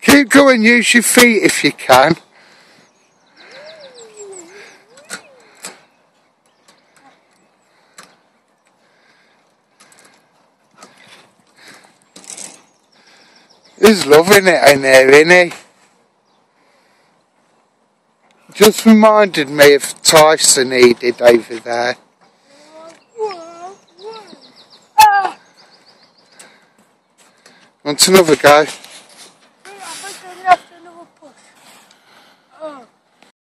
Keep going, use your feet if you can. He's loving it in there, isn't he? Just reminded me of Tyson he did over there. That's another guy.